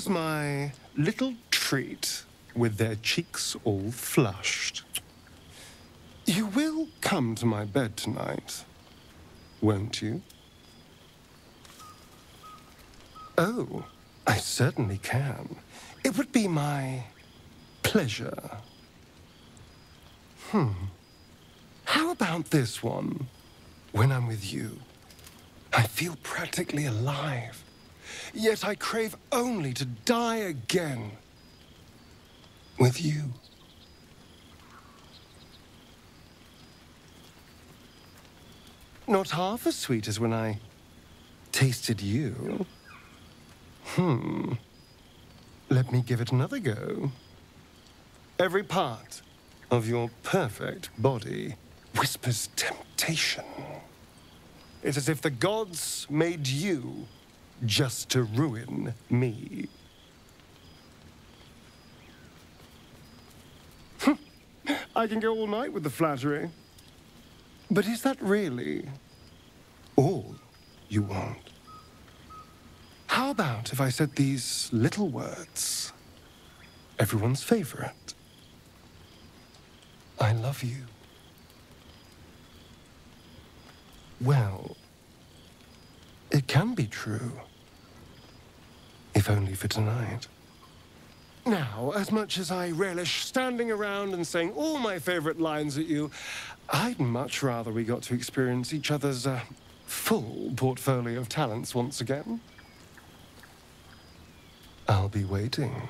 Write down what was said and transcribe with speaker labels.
Speaker 1: here's my little treat with their cheeks all flushed. You will come to my bed tonight, won't you? Oh, I certainly can. It would be my pleasure. Hmm. How about this one? When I'm with you, I feel practically alive. Yet I crave only to die again. With you. Not half as sweet as when I tasted you. Hmm. Let me give it another go. Every part of your perfect body whispers temptation. It's as if the gods made you just to ruin me. Hm. I can go all night with the flattery. But is that really all you want? How about if I said these little words? Everyone's favorite. I love you. Well, it can be true. If only for tonight. Now, as much as I relish standing around and saying all my favorite lines at you, I'd much rather we got to experience each other's uh, full portfolio of talents once again. I'll be waiting.